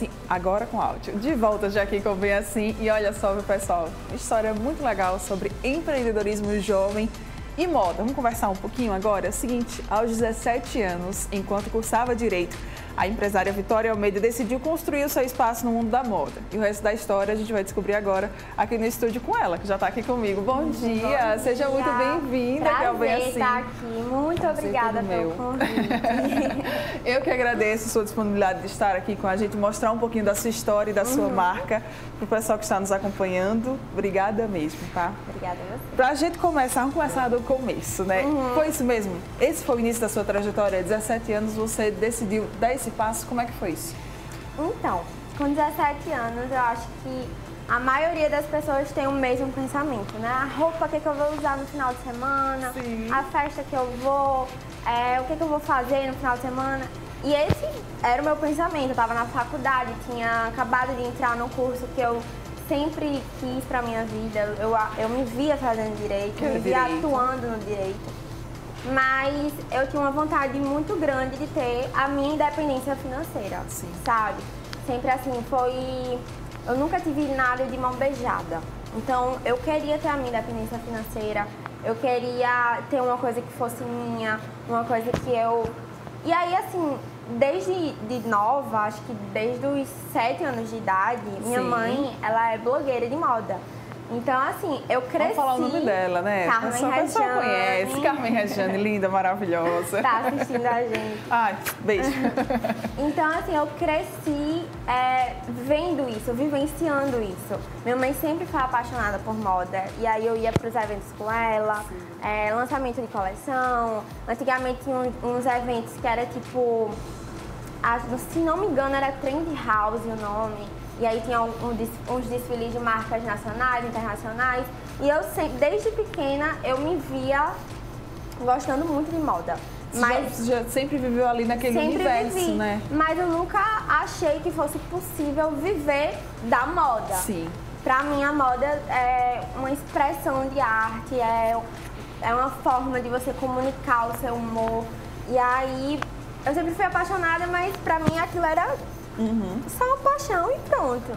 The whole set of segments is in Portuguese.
Assim, agora com áudio. De volta já aqui com Bem Assim. E olha só, meu pessoal, história muito legal sobre empreendedorismo jovem e moda. Vamos conversar um pouquinho agora? É o seguinte, aos 17 anos, enquanto cursava Direito, a empresária Vitória Almeida decidiu construir o seu espaço no mundo da moda. E o resto da história a gente vai descobrir agora aqui no estúdio com ela, que já está aqui comigo. Bom dia, Bom seja dia. muito bem-vinda, que é Assim. estar aqui. Muito obrigada pelo convite. Eu que agradeço a sua disponibilidade de estar aqui com a gente, mostrar um pouquinho da sua história e da sua uhum. marca para o pessoal que está nos acompanhando. Obrigada mesmo, tá? Obrigada a você. Para a gente começar, vamos começar do começo, né? Uhum. Foi isso mesmo. Esse foi o início da sua trajetória. 17 anos você decidiu dar esse passo, como é que foi isso? Então, com 17 anos, eu acho que a maioria das pessoas tem o mesmo pensamento, né? A roupa que, que eu vou usar no final de semana, Sim. a festa que eu vou, é, o que, que eu vou fazer no final de semana. E esse era o meu pensamento. Eu estava na faculdade, tinha acabado de entrar num curso que eu sempre quis para minha vida. Eu, eu me via fazendo direito, que me via direito. atuando no direito mas eu tinha uma vontade muito grande de ter a minha independência financeira, Sim. sabe? Sempre assim, foi... Eu nunca tive nada de mão beijada. Então, eu queria ter a minha independência financeira, eu queria ter uma coisa que fosse minha, uma coisa que eu... E aí, assim, desde de nova, acho que desde os sete anos de idade, minha Sim. mãe, ela é blogueira de moda. Então, assim, eu cresci... Vamos falar o nome dela, né? Carmen Regiane. A pessoa conhece. Carmen Regiane, linda, maravilhosa. Tá assistindo a gente. Ai, beijo. então, assim, eu cresci é, vendo isso, vivenciando isso. Minha mãe sempre foi apaixonada por moda. E aí eu ia para os eventos com ela, é, lançamento de coleção. Antigamente tinha uns eventos que era tipo... Se não me engano, era Trend House o nome e aí tinha um, um, uns desfiles de marcas nacionais, internacionais. E eu sempre, desde pequena, eu me via gostando muito de moda. Mas Você já, sempre viveu ali naquele universo, vivi, né? Mas eu nunca achei que fosse possível viver da moda. Sim. Pra mim, a moda é uma expressão de arte, é, é uma forma de você comunicar o seu humor. E aí, eu sempre fui apaixonada, mas pra mim aquilo era Uhum. Só uma paixão e pronto.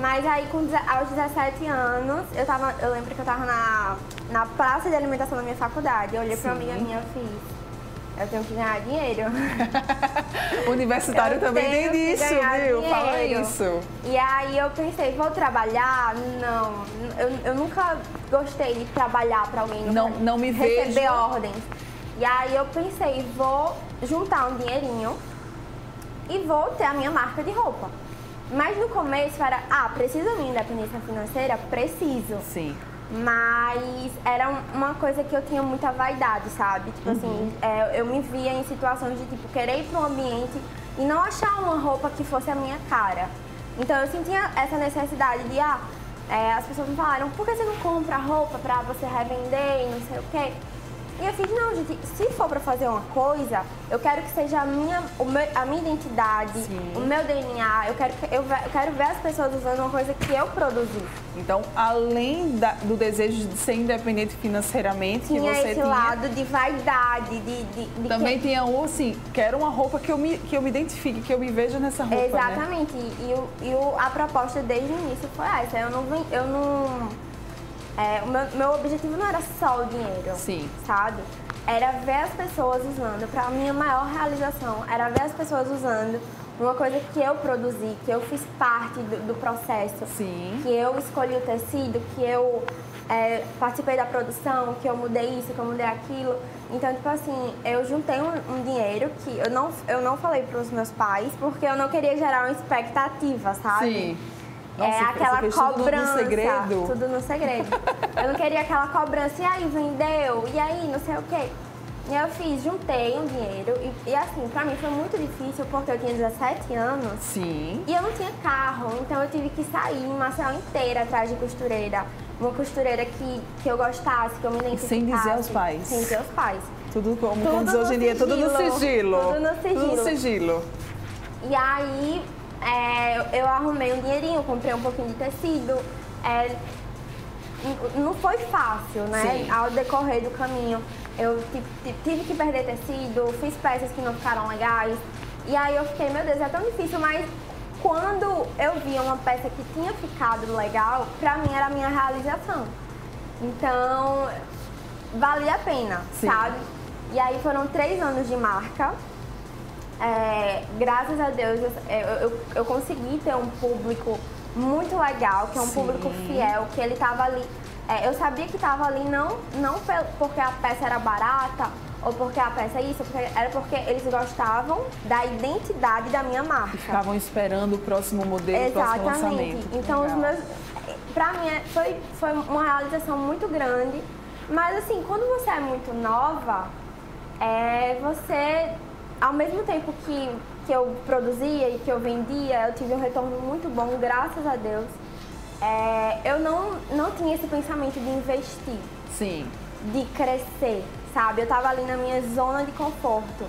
Mas aí, com, aos 17 anos, eu, tava, eu lembro que eu tava na, na praça de alimentação da minha faculdade. Eu olhei Sim. pra amiga minha e fiz. Eu tenho que ganhar dinheiro. Universitário eu também tem disso, viu? Dinheiro. Fala isso. E aí eu pensei, vou trabalhar? Não. Eu, eu nunca gostei de trabalhar para alguém. Não, não me receber vejo. ordens. E aí eu pensei, vou juntar um dinheirinho e vou ter a minha marca de roupa. Mas no começo era, ah, preciso minha independência financeira? Preciso. Sim. Mas era uma coisa que eu tinha muita vaidade, sabe? Tipo assim, uhum. assim, é, eu me via em situações de tipo, querer ir para um ambiente e não achar uma roupa que fosse a minha cara. Então eu sentia essa necessidade de, ah, é, as pessoas me falaram, por que você não compra roupa para você revender e não sei o quê? E eu fiz, não, gente, se for para fazer uma coisa, eu quero que seja a minha, o meu, a minha identidade, Sim. o meu DNA. Eu quero, eu, eu, quero ver as pessoas usando uma coisa que eu produzi. Então, além da, do desejo de ser independente financeiramente, tinha que você esse tinha, lado de vaidade, de, de, de também que... tinha o assim, quero uma roupa que eu me, que eu me identifique, que eu me veja nessa roupa. Né? Exatamente. Né? E, e, o, e o, a proposta desde o início foi essa. Eu não, eu não é, o meu, meu objetivo não era só o dinheiro, Sim. sabe? Era ver as pessoas usando. Para minha maior realização era ver as pessoas usando uma coisa que eu produzi, que eu fiz parte do, do processo, Sim. que eu escolhi o tecido, que eu é, participei da produção, que eu mudei isso, que eu mudei aquilo. Então, tipo assim, eu juntei um, um dinheiro que eu não, eu não falei para os meus pais, porque eu não queria gerar uma expectativa, sabe? Sim. Nossa, é aquela cobrança. Tudo no segredo. Tudo no segredo. eu não queria aquela cobrança, e aí, vendeu? E aí, não sei o quê. E eu fiz, juntei um dinheiro e, e, assim, pra mim foi muito difícil porque eu tinha 17 anos. Sim. E eu não tinha carro, então eu tive que sair em Maceió inteira atrás de costureira. Uma costureira que, que eu gostasse, que eu me identificasse. Sem dizer aos pais. Sem dizer aos pais. Tudo como, tudo como diz hoje em dia, tudo no sigilo. Tudo no sigilo. Tudo no sigilo. E aí é, eu arrumei um dinheirinho, comprei um pouquinho de tecido. É, não foi fácil, né? Sim. Ao decorrer do caminho, eu tive que perder tecido, fiz peças que não ficaram legais. E aí eu fiquei, meu Deus, é tão difícil, mas quando eu via uma peça que tinha ficado legal, pra mim era a minha realização. Então, valia a pena, Sim. sabe? E aí foram três anos de marca. É, graças a Deus eu, eu, eu, consegui ter um público muito legal, que é um Sim. público fiel, que ele estava ali. É, eu sabia que estava ali não, não porque a peça era barata ou porque a peça é isso, era porque eles gostavam da identidade da minha marca. Estavam esperando o próximo modelo, Exatamente. o próximo lançamento. Então, os meus, pra mim, é, foi, foi uma realização muito grande. Mas, assim, quando você é muito nova, é, você, ao mesmo tempo que, que eu produzia e que eu vendia, eu tive um retorno muito bom, graças a Deus. É, eu não, não tinha esse pensamento de investir. Sim. De crescer sabe? Eu tava ali na minha zona de conforto.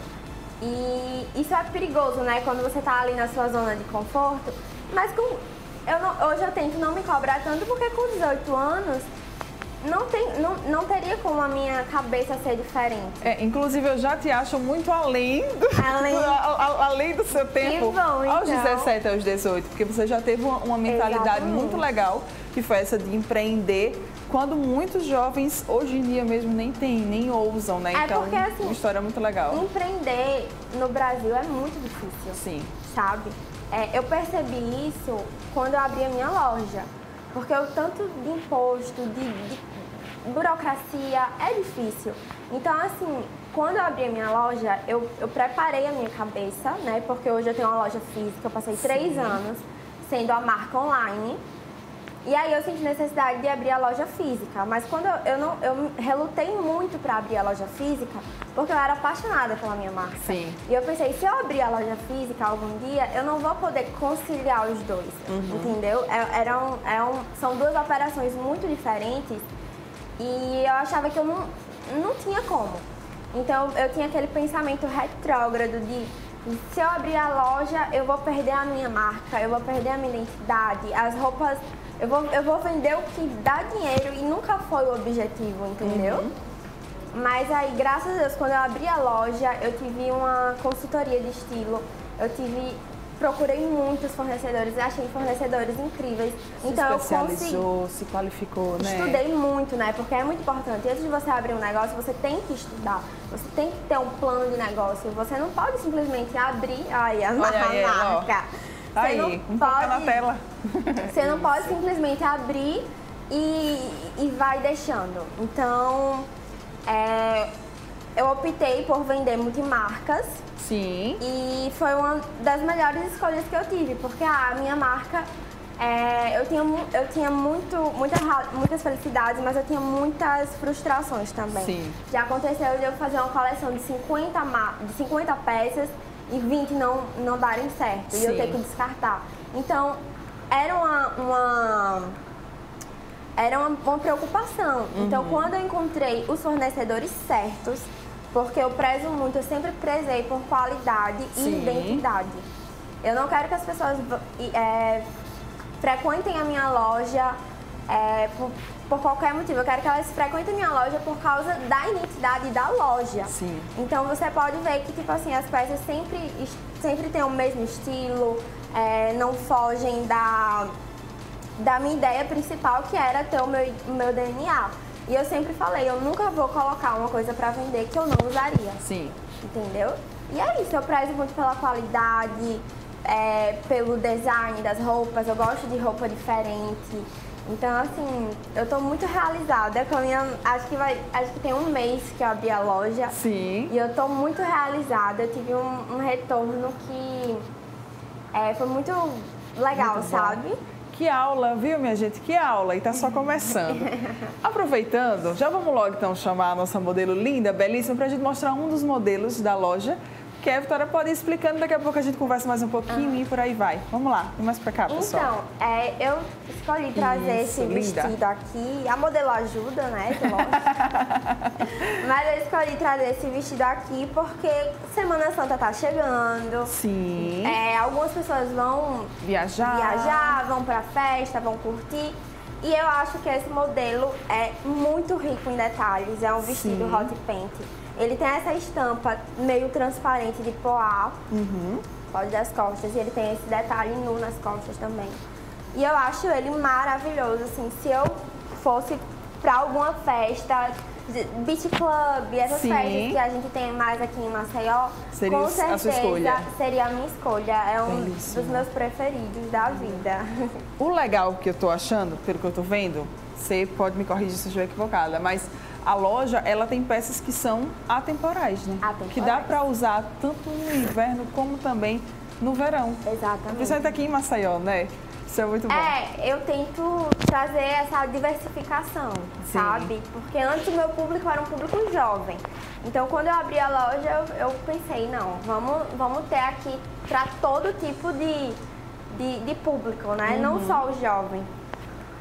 E isso é perigoso, né? Quando você tá ali na sua zona de conforto. Mas com, eu não, hoje eu tento não me cobrar tanto porque com 18 anos não, tem, não, não teria como a minha cabeça ser diferente. É, inclusive, eu já te acho muito além do, além, a, a, além do seu tempo. Que bom, aos então. 17, aos 18, porque você já teve uma, uma mentalidade Exatamente. muito legal, que foi essa de empreender quando muitos jovens hoje em dia mesmo nem tem, nem ousam, né? É então, porque, assim, uma história muito legal. Empreender no Brasil é muito difícil. Sim. Sabe? É, eu percebi isso quando eu abri a minha loja. Porque o tanto de imposto, de, de burocracia, é difícil. Então, assim, quando eu abri a minha loja, eu, eu preparei a minha cabeça, né? Porque hoje eu tenho uma loja física, eu passei Sim. três anos sendo a marca online. E aí eu senti necessidade de abrir a loja física, mas quando eu, eu não eu relutei muito para abrir a loja física, porque eu era apaixonada pela minha marca. Sim. E eu pensei, se eu abrir a loja física algum dia, eu não vou poder conciliar os dois, uhum. entendeu? É, eram, eram, é são duas operações muito diferentes e eu achava que eu não, não tinha como. Então eu tinha aquele pensamento retrógrado de se eu abrir a loja, eu vou perder a minha marca, eu vou perder a minha identidade, as roupas eu vou, eu vou vender o que dá dinheiro e nunca foi o objetivo, entendeu? Uhum. Mas aí, graças a Deus, quando eu abri a loja, eu tive uma consultoria de estilo, eu tive procurei muitos fornecedores, achei fornecedores incríveis. Se então eu consegui, se qualificou, né? Estudei muito, né? Porque é muito importante. Antes de você abrir um negócio, você tem que estudar. Você tem que ter um plano de negócio. Você não pode simplesmente abrir, ai, a Olha aí, marca. Ó. Aí, não um pode, na tela. Você não pode simplesmente abrir e, e vai deixando. Então, é, eu optei por vender multimarcas. Sim. E foi uma das melhores escolhas que eu tive, porque a minha marca, é, eu tinha, eu tinha muito, muita, muitas felicidades, mas eu tinha muitas frustrações também. Sim. Já aconteceu de eu fazer uma coleção de 50, de 50 peças e 20 não, não darem certo Sim. e eu ter que descartar. Então, era uma, uma era uma, uma preocupação. Uhum. Então, quando eu encontrei os fornecedores certos, porque eu prezo muito, eu sempre prezei por qualidade Sim. e identidade. Eu não quero que as pessoas é, frequentem a minha loja é, por, por, qualquer motivo. Eu quero que elas frequentem a minha loja por causa da identidade da loja. Sim. Então você pode ver que tipo assim as peças sempre sempre têm o mesmo estilo, é, não fogem da da minha ideia principal que era ter o meu, o meu DNA. E eu sempre falei, eu nunca vou colocar uma coisa para vender que eu não usaria. Sim. Entendeu? E é isso, eu prezo muito pela qualidade, é, pelo design das roupas, eu gosto de roupa diferente. Então, assim, eu tô muito realizada com a minha. Acho que vai. Acho que tem um mês que eu abri a loja. Sim. E eu tô muito realizada. Eu tive um, um retorno que é, foi muito legal, muito sabe? Que aula, viu, minha gente? Que aula! E tá só começando. Aproveitando, já vamos logo então chamar a nossa modelo linda, belíssima, pra gente mostrar um dos modelos da loja que a Vitória pode ir explicando, daqui a pouco a gente conversa mais um pouquinho uhum. e por aí vai. Vamos lá, vem mais pra cá, pessoal. Então, é, eu escolhi trazer Isso, esse linda. vestido aqui. A modelo ajuda, né? Mas eu escolhi trazer esse vestido aqui porque Semana Santa tá chegando. Sim. É, algumas pessoas vão viajar. viajar, vão pra festa, vão curtir. E eu acho que esse modelo é muito rico em detalhes. É um vestido Sim. hot paint. Ele tem essa estampa meio transparente de poá. Uhum. pode das costas, e ele tem esse detalhe nu nas costas também. E eu acho ele maravilhoso, assim, se eu fosse para alguma festa, beach club, essas Sim. festas que a gente tem mais aqui em Maceió, seria com certeza seria a minha escolha. É um Belíssimo. dos meus preferidos da vida. O legal que eu tô achando, pelo que eu tô vendo, você pode me corrigir se eu estiver equivocada, mas a loja ela tem peças que são atemporais, né? Atemporais. Que dá para usar tanto no inverno como também no verão. Exatamente. Principalmente aqui em Maceió, né? Isso é muito bom. É, eu tento trazer essa diversificação, Sim. sabe? Porque antes o meu público era um público jovem. Então, quando eu abri a loja, eu, eu pensei, não, vamos, vamos ter aqui para todo tipo de, de, de público, né? Uhum. Não só o jovem.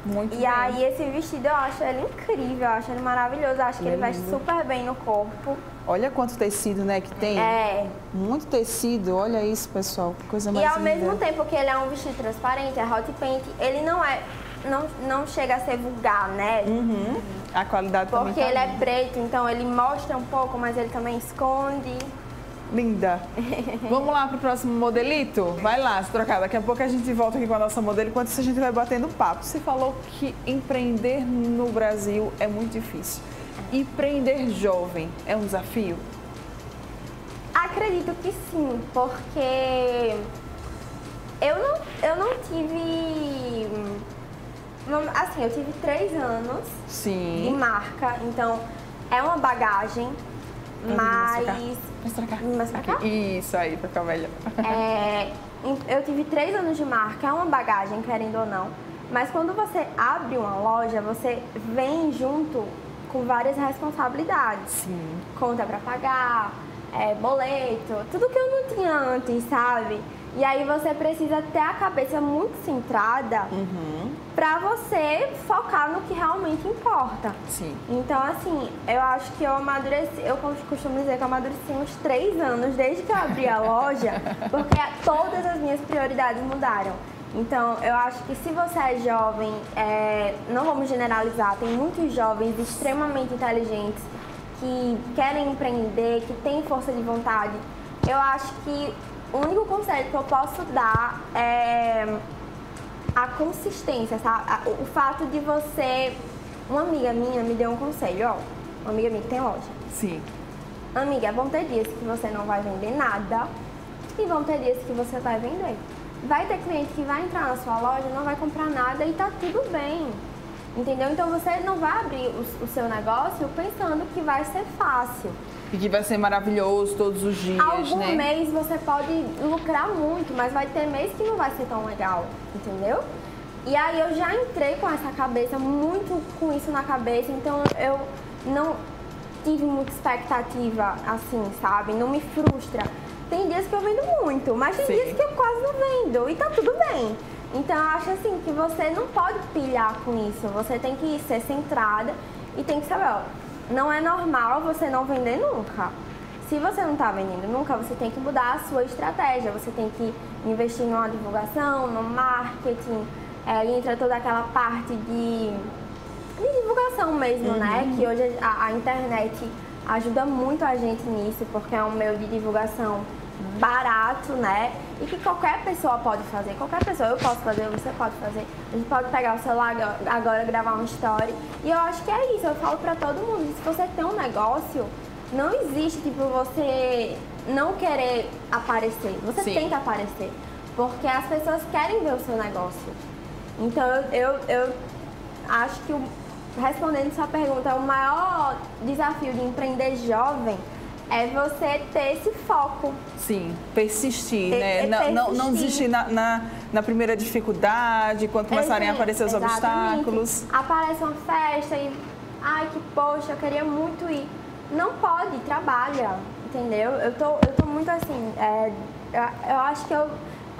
Muito e bem. aí esse vestido eu acho ele incrível, eu acho ele maravilhoso, eu acho que ele, ele veste super bem no corpo. Olha quanto tecido, né, que tem. É. Muito tecido, olha isso, pessoal, que coisa mais E ao linda. mesmo tempo que ele é um vestido transparente, é hot paint, ele não é, não, não chega a ser vulgar, né? Uhum. A qualidade Porque também tá ele é preto, então ele mostra um pouco, mas ele também esconde. Linda. Vamos lá para o próximo modelito? Vai lá, se trocar. Daqui a pouco a gente volta aqui com a nossa modelo. Enquanto isso, a gente vai batendo papo. Você falou que empreender no Brasil é muito difícil. Empreender jovem é um desafio? Acredito que sim, porque eu não, eu não tive. Assim, eu tive três anos sim. de marca, então é uma bagagem mas. Mais pra cá. Mais pra cá? Isso aí, pra ficar melhor. É, eu tive três anos de marca, é uma bagagem, querendo ou não. Mas quando você abre uma loja, você vem junto com várias responsabilidades. Sim. Conta pra pagar, é, boleto, tudo que eu não tinha antes, sabe? E aí você precisa ter a cabeça muito centrada uhum. para você focar no que realmente importa. Sim. Então, assim, eu acho que eu amadureci, eu costumo dizer que eu amadureci uns três anos desde que eu abri a loja, porque todas as minhas prioridades mudaram. Então, eu acho que se você é jovem, é, não vamos generalizar, tem muitos jovens extremamente inteligentes que querem empreender, que têm força de vontade. Eu acho que o único conselho que eu posso dar é a consistência, sabe? O fato de você. Uma amiga minha me deu um conselho, ó. Uma amiga minha que tem loja. Sim. Amiga, vão ter dias que você não vai vender nada e vão ter dias que você vai vender. Vai ter cliente que vai entrar na sua loja, não vai comprar nada e tá tudo bem. Entendeu? Então você não vai abrir o, o seu negócio pensando que vai ser fácil. E que vai ser maravilhoso todos os dias, Algum né? mês você pode lucrar muito, mas vai ter mês que não vai ser tão legal, entendeu? E aí eu já entrei com essa cabeça, muito com isso na cabeça, então eu não tive muita expectativa, assim, sabe? Não me frustra. Tem dias que eu vendo muito, mas tem Sim. dias que eu quase não vendo e tá tudo bem. Então eu acho assim que você não pode pilhar com isso, você tem que ser centrada e tem que saber, ó, não é normal você não vender nunca. Se você não está vendendo nunca, você tem que mudar a sua estratégia. Você tem que investir numa divulgação, no marketing. É, entra toda aquela parte de, de divulgação mesmo, né? uhum. né? Que hoje a, a internet ajuda muito a gente nisso, porque é um meio de divulgação barato, né? E que qualquer pessoa pode fazer. Qualquer pessoa, eu posso fazer, você pode fazer. A gente pode pegar o celular agora, gravar uma story. E eu acho que é isso, eu falo pra todo mundo. Se você tem um negócio, não existe, tipo, você não querer aparecer. Você Sim. tem que aparecer. Porque as pessoas querem ver o seu negócio. Então, eu, eu, acho que, respondendo sua pergunta, o maior desafio de empreender jovem é você ter esse foco. Sim, persistir, ter, né? É não, persistir. Não, não desistir na, na, na, primeira dificuldade, quando começarem a aparecer os exatamente. obstáculos. Aparece uma festa e, ai, que poxa, eu queria muito ir. Não pode, trabalha, entendeu? Eu tô, eu tô muito assim, é, eu, eu acho que eu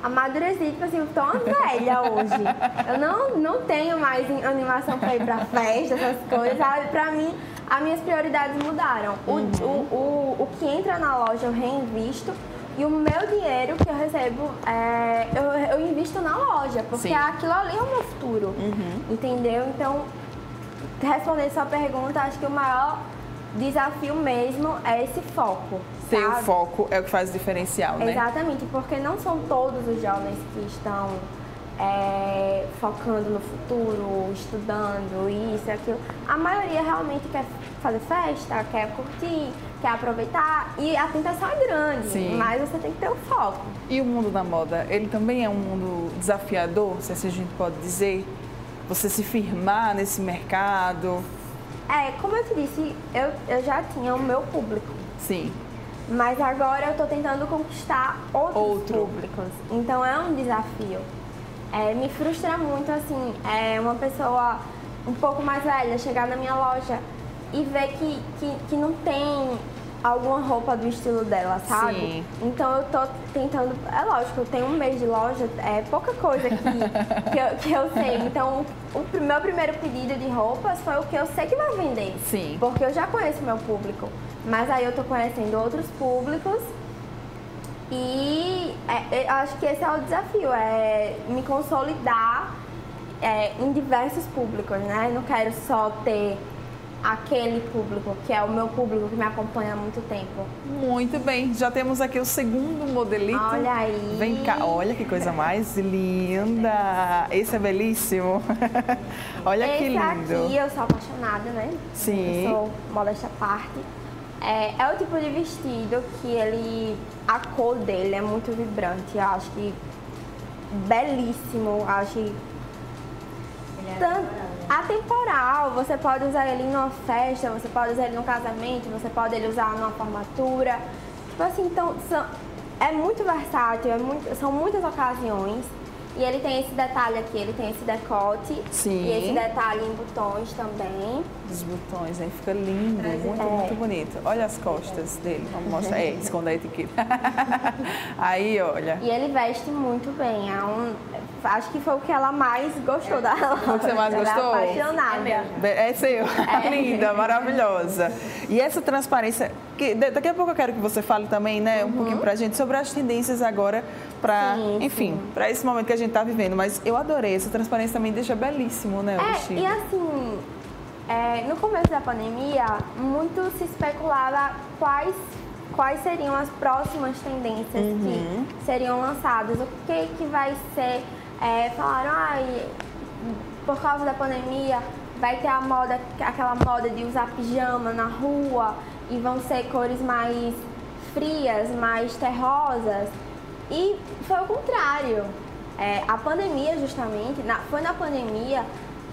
amadureci, tipo assim, eu tô uma velha hoje. Eu não, não tenho mais animação pra ir pra festa, essas coisas, sabe? Pra mim, as minhas prioridades mudaram. Uhum. O, o, o, o que entra na loja eu reinvisto e o meu dinheiro que eu recebo, é, eu, eu invisto na loja, porque Sim. aquilo ali é o meu futuro. Uhum. Entendeu? Então, respondendo sua pergunta, acho que o maior desafio mesmo é esse foco. Ter o foco é o que faz o diferencial, né? Exatamente, porque não são todos os jovens que estão é, focando no futuro, estudando isso e aquilo. A maioria realmente quer fazer festa, quer curtir, quer aproveitar e a tentação é grande, Sim. mas você tem que ter o foco. E o mundo da moda, ele também é um mundo desafiador, se assim a gente pode dizer? Você se firmar nesse mercado? É, como eu te disse, eu, eu já tinha o meu público. Sim. Mas agora eu estou tentando conquistar outros Outro. públicos. Então é um desafio. É, me frustra muito, assim, é, uma pessoa um pouco mais velha chegar na minha loja e ver que, que, que não tem alguma roupa do estilo dela, sabe? Sim. Então eu tô tentando. É lógico, eu tenho um mês de loja, é pouca coisa que, que, eu, que eu sei. Então o meu primeiro pedido de roupas foi o que eu sei que vai vender. Sim. Porque eu já conheço meu público. Mas aí eu tô conhecendo outros públicos e é, eu acho que esse é o desafio, é me consolidar é, em diversos públicos, né? Não quero só ter aquele público, que é o meu público que me acompanha há muito tempo. Muito bem, já temos aqui o segundo modelito. Olha aí. Vem cá, olha que coisa mais linda. Esse é belíssimo. olha Esse que lindo. aqui eu sou apaixonada, né? Sim. Eu sou modesta parte. É, é o tipo de vestido que ele, a cor dele é muito vibrante. Eu acho que belíssimo. Acho que é tanto, atemporal. Você pode usar ele numa festa, você pode usar ele num casamento, você pode ele usar numa formatura. Tipo assim, então são, é muito versátil, é muito, são muitas ocasiões. E ele tem esse detalhe aqui, ele tem esse decote. Sim. E esse detalhe em botões também. Os botões, aí fica lindo, muito, é. muito bonito. Olha as costas dele, vamos mostrar. É, esconda a etiqueta. aí, olha. E ele veste muito bem, é um, acho que foi o que ela mais gostou da loja. Foi o que você mais ela é gostou? É apaixonada. É, é seu. É. Linda, maravilhosa. E essa transparência, que daqui a pouco eu quero que você fale também, né, um uhum. pouquinho pra gente sobre as tendências agora para, enfim, para esse momento que a gente está vivendo. Mas eu adorei, essa transparência também deixa belíssimo, né, o é. E assim, é, no começo da pandemia, muito se especulava quais quais seriam as próximas tendências uhum. que seriam lançadas, o que que vai ser é, falaram, ah, por causa da pandemia vai ter a moda, aquela moda de usar pijama na rua e vão ser cores mais frias, mais terrosas. E foi o contrário. É, a pandemia, justamente, na, foi na pandemia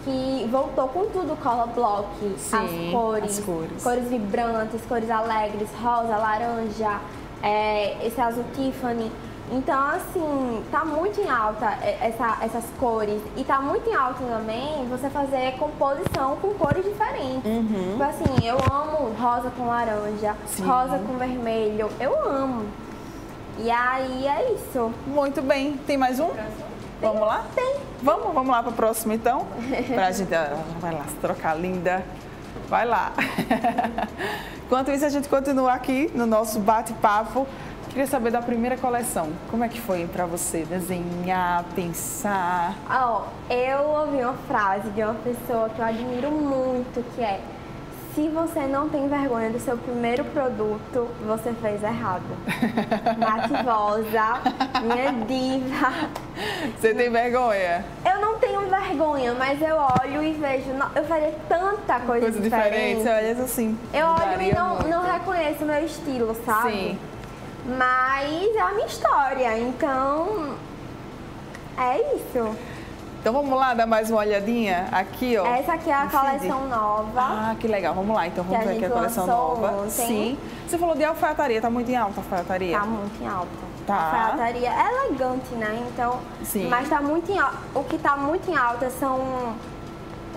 que voltou com tudo o color block, Sim, as, cores, as cores, cores vibrantes, cores alegres, rosa, laranja, é, esse azul Tiffany. Então, assim, tá muito em alta essa, essas cores. E tá muito em alta também você fazer composição com cores diferentes. Uhum. Tipo assim, eu amo rosa com laranja, Sim. rosa com vermelho. Eu amo. E aí é isso. Muito bem. Tem mais um? Vamos lá? Tem. Vamos, vamos lá para o próximo então? Pra gente. Ah, vai lá, se trocar linda. Vai lá. Enquanto isso, a gente continua aqui no nosso bate-papo Queria saber da primeira coleção. Como é que foi para você desenhar, pensar? Oh, eu ouvi uma frase de uma pessoa que eu admiro muito, que é se você não tem vergonha do seu primeiro produto, você fez errado. Mativosa, minha diva. Você tem vergonha? Eu não tenho vergonha, mas eu olho e vejo. Eu faria tanta coisa, coisa diferente. diferente. Olha assim. Eu olho e não, não reconheço o meu estilo, sabe? Sim. Mas é a minha história, então é isso. Então vamos lá dar mais uma olhadinha aqui, ó. Essa aqui é a coleção nova. Ah, que legal. Vamos lá, então vamos ver aqui a coleção nova. Ontem. Sim. Você falou de alfaiataria, tá muito em alta a alfaiataria? Tá muito em alta. Tá. A alfaiataria é elegante, né? Então, Sim. mas tá muito em alta. O que tá muito em alta são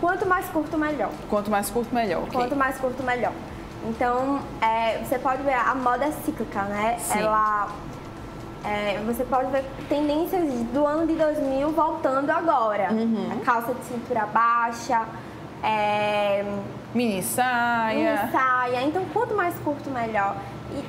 quanto mais curto melhor. Quanto mais curto melhor. Okay. Quanto mais curto melhor. Então, é, você pode ver, a moda é cíclica, né? Sim. Ela. É, você pode ver tendências do ano de 2000 voltando agora. Uhum. Calça de cintura baixa, é, mini saia. Mini saia. Então, quanto mais curto, melhor. E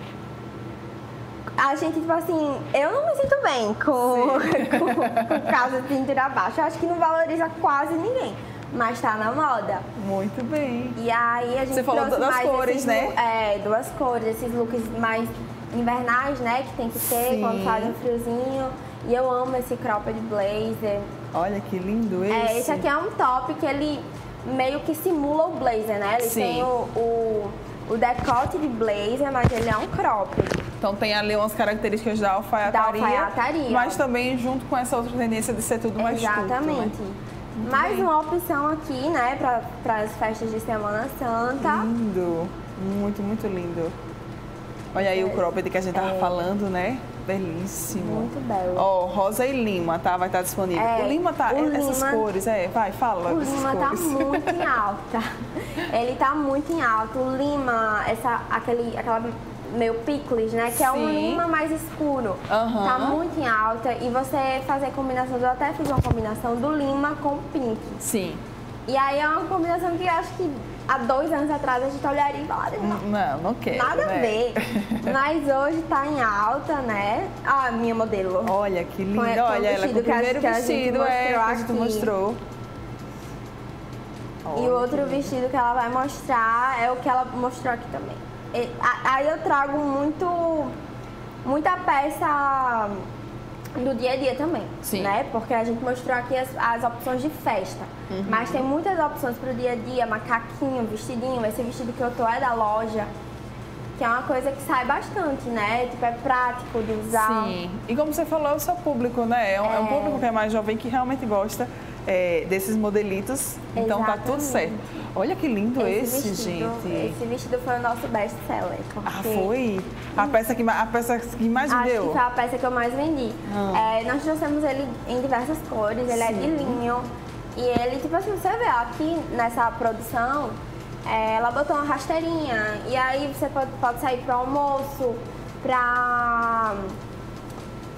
a gente, tipo assim, eu não me sinto bem com, com, com calça de cintura baixa. Eu acho que não valoriza quase ninguém. Mas tá na moda. Muito bem. E aí a gente Você falou mais cores, né? É, duas cores, esses looks mais invernais, né? Que tem que ter Sim. quando faz um friozinho. E eu amo esse cropped blazer. Olha que lindo esse. É, esse aqui é um top que ele meio que simula o blazer, né? Ele Sim. tem o, o, o decote de blazer, mas ele é um cropped. Então tem ali umas características da alfaiataria, Da alfaiataria. mas também junto com essa outra tendência de ser tudo mais Exatamente. curto, né? Mais bem. uma opção aqui, né, para as festas de Semana Santa. Lindo, muito, muito lindo. Olha aí o cropped que a gente tava É. falando, né? Belíssimo. Muito belo. Ó, rosa e lima, tá? Vai estar disponível. É, o lima tá, o essas lima- cores, é, vai, fala O lima tá cores. muito em alta. Ele tá muito em alta. O lima, essa, aquele, aquela meio picles, né? Que é um Sim. lima mais escuro. Aham. Tá muito em alta. E você fazer combinações, eu até fiz uma combinação do lima com pink. Sim. E aí é uma combinação que eu acho que há dois anos atrás a gente olharia e falaria, não, Não, não quero, nada né? a ver. Mas hoje tá em alta, né? Ah, minha modelo. Olha que o Olha ela com o vestido que a- primeiro que a gente vestido, é, que mostrou a gente mostrou. E Olha o outro que vestido que ela vai mostrar é o que ela mostrou aqui também. A- Aí eu trago muito, muita peça do dia a dia também, Sim. né? Porque a gente mostrou aqui as, as opções de festa. Uhum. Mas tem muitas opções pro dia a dia, macaquinho, vestidinho. Esse vestido que eu tô é da loja, que é uma coisa que sai bastante, né? Tipo, é prático de usar. Sim. E como você falou, é o seu público, né? É um, é um É. público que é mais jovem que realmente gosta é, desses modelitos. Então tá tudo certo. Olha que lindo esse, vestido, gente. Esse vestido foi o nosso best seller. Ah, porque- foi? A peça que, a peça que mais Acho que vendeu? foi a peça que eu mais vendi. Ah. É, nós trouxemos ele em diversas cores, ele é de Sim. linho. E ele, tipo assim, você vê aqui nessa produção, é, ela botou uma rasteirinha. E aí você pode, pode sair para almoço, para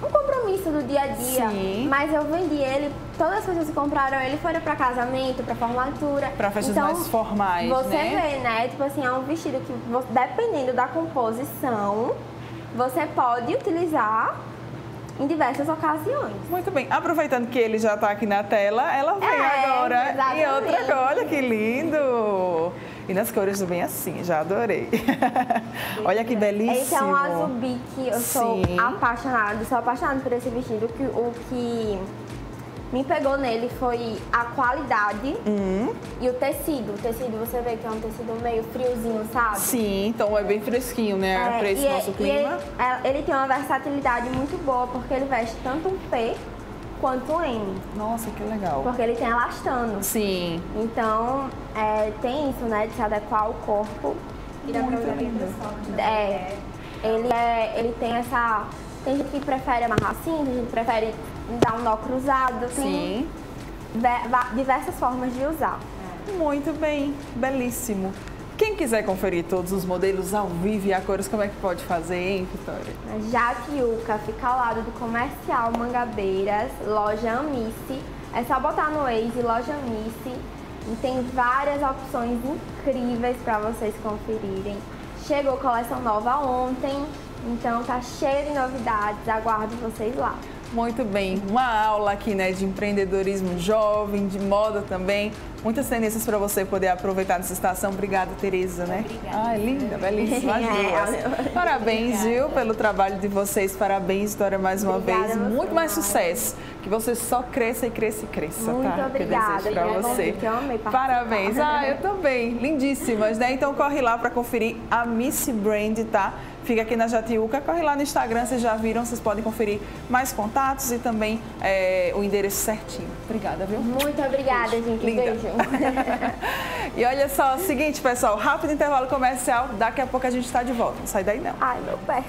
um compromisso do dia a dia. Sim. Mas eu vendi ele, todas as pessoas que compraram ele foram para casamento, para formatura. Pra festas Então, mais formais, Você né? vê, né? Tipo assim, é um vestido que, dependendo da composição, você pode utilizar em diversas ocasiões. Muito bem. Aproveitando que ele já está aqui na tela, ela vem É, agora. E exatamente. outra cor, olha que lindo! E nas cores do bem assim, já adorei. olha que belíssimo. Esse é um azul bique, eu sou Sim. apaixonada, sou apaixonada por esse vestido. Que, o que me pegou nele foi a qualidade Hum, e o tecido. O tecido, você vê que é um tecido meio friozinho, sabe? sim, então é bem fresquinho, né? É, Para esse e nosso e clima. ele, é, ele tem uma versatilidade muito boa, porque ele veste tanto um P quanto um M. Nossa, que legal. Porque ele tem elastano. Sim. Então, é, tem isso, né, de se adequar ao corpo. Muito lindo. É, ele, é, ele tem essa... Tem gente que prefere amarrar assim, tem gente que prefere dar um nó cruzado. Tem Sim. diversas formas de usar. Muito bem, belíssimo. Quiser conferir todos os modelos ao vivo e a cores, como é que pode fazer, hein, Vitória? A Jatiuca fica ao lado do Comercial Mangabeiras, loja Amice. É só botar no Waze, loja Amice. E tem várias opções incríveis para vocês conferirem. Chegou coleção nova ontem, então tá cheio de novidades. Aguardo vocês lá. Muito bem, uma aula aqui né, de empreendedorismo jovem, de moda também. Muitas tendências para você poder aproveitar nessa estação. Obrigada, Tereza, né? Obrigada. Ai, linda, belíssima duas. Parabéns, Gil, pelo trabalho de vocês. Parabéns, Vitória, mais uma Obrigada vez. Muito mais sucesso. Que você só cresça e cresça e cresça, Muito tá? obrigada, Que eu desejo para obrigada, você. gente, eu amei. Parabéns. Ah, eu também. Lindíssimas, né? Então corre lá para conferir a Miss Brand, tá? Fica aqui na Jatiuca, corre lá no Instagram, vocês já viram, vocês podem conferir mais contatos e também é, o endereço certinho. Obrigada, viu? Muito obrigada, gente. Linda. Beijo. E olha só, seguinte, pessoal, rápido intervalo comercial, daqui a pouco a gente está de volta. Não sai daí não. Ai, meu pé.